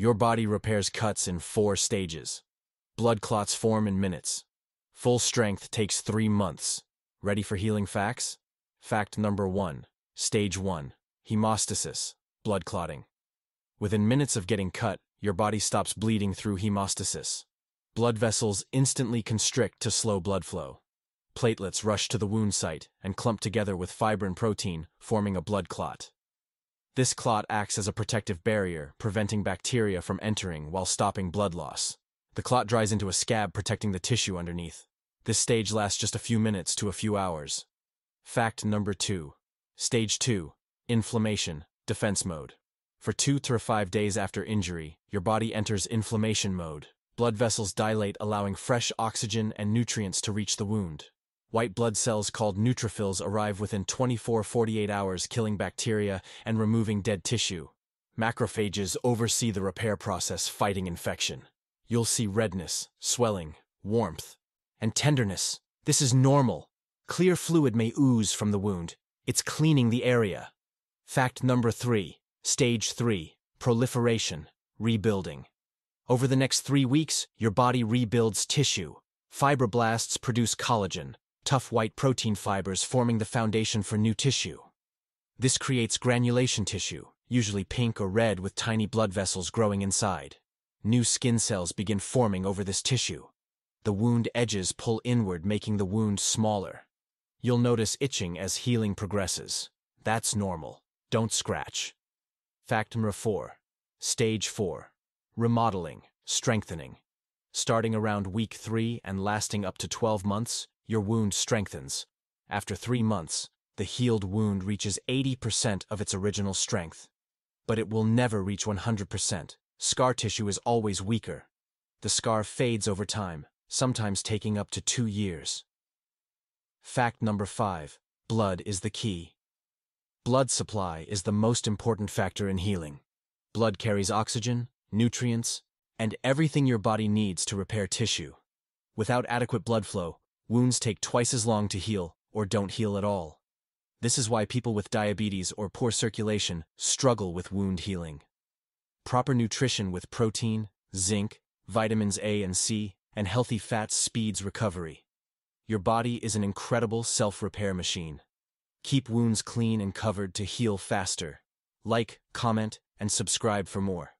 Your body repairs cuts in four stages. Blood clots form in minutes. Full strength takes three months. Ready for healing facts? Fact number one. Stage one. Hemostasis. Blood clotting. Within minutes of getting cut, your body stops bleeding through hemostasis. Blood vessels instantly constrict to slow blood flow. Platelets rush to the wound site and clump together with fibrin protein, forming a blood clot. This clot acts as a protective barrier, preventing bacteria from entering while stopping blood loss. The clot dries into a scab protecting the tissue underneath. This stage lasts just a few minutes to a few hours. Fact number two. Stage two. Inflammation, defense mode. For two to five days after injury, your body enters inflammation mode. Blood vessels dilate allowing fresh oxygen and nutrients to reach the wound. White blood cells called neutrophils arrive within 24-48 hours killing bacteria and removing dead tissue. Macrophages oversee the repair process fighting infection. You'll see redness, swelling, warmth, and tenderness. This is normal. Clear fluid may ooze from the wound. It's cleaning the area. Fact number three, stage three, proliferation, rebuilding. Over the next three weeks, your body rebuilds tissue. Fibroblasts produce collagen, tough white protein fibers forming the foundation for new tissue. This creates granulation tissue, usually pink or red with tiny blood vessels growing inside. New skin cells begin forming over this tissue. The wound edges pull inward, making the wound smaller. You'll notice itching as healing progresses. That's normal. Don't scratch. Fact number 4. Stage 4. Remodeling, strengthening. Starting around week 3 and lasting up to 12 months, your wound strengthens. After three months, the healed wound reaches 80% of its original strength. But it will never reach 100%. Scar tissue is always weaker. The scar fades over time, sometimes taking up to two years. Fact number 5. Blood is the key. Blood supply is the most important factor in healing. Blood carries oxygen, nutrients, and everything your body needs to repair tissue. Without adequate blood flow, Wounds take twice as long to heal or don't heal at all. This is why people with diabetes or poor circulation struggle with wound healing. Proper nutrition with protein, zinc, vitamins A and C, and healthy fats speeds recovery. Your body is an incredible self-repair machine. Keep wounds clean and covered to heal faster. Like, comment, and subscribe for more.